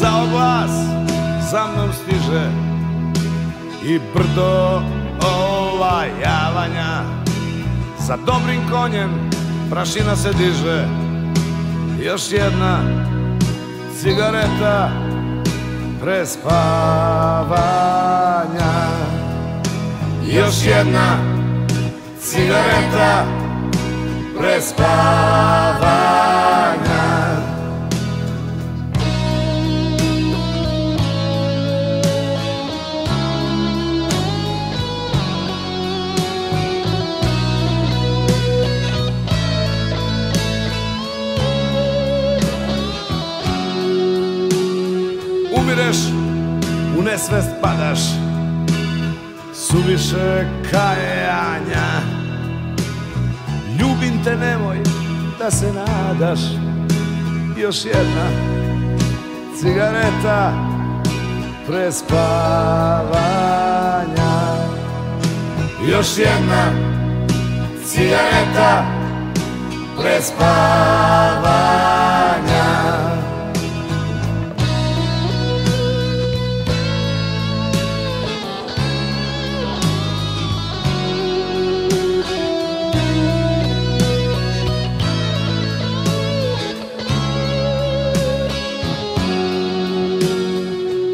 Zao glas za mnom stiže I brdo olajavanja. Za dobrim konjem prašina se diže Još jedna cigareta prespavanja. Još jedna cigareta prespavanja Umireš, u nesvest padaš. Suviše kajanja Ljubim te, nemoj da se nadaš. Još jedna cigareta prespavanja. Još jedna cigareta prespavanja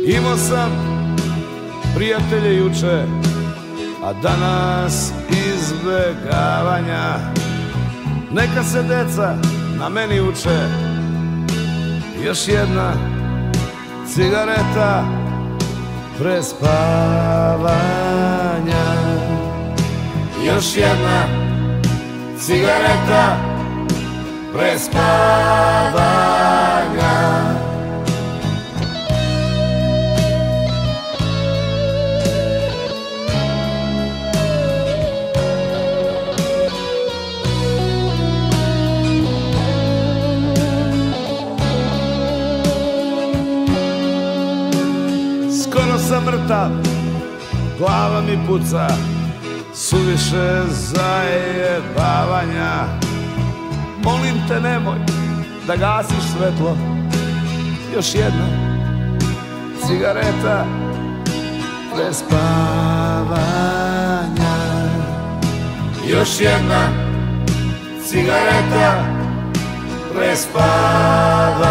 Imao sam prijatelje juče, a danas izbjegavanja. Neka se deca na meni uče, još jedna cigareta prespavanja Još jedna cigareta prespavanja Skoro sam mrtav, glava mi puca. Suviše zajebavanja. Molim te nemoj da gasiš svetlo. Još jedna cigareta prespavanja Još jedna cigareta prespavanja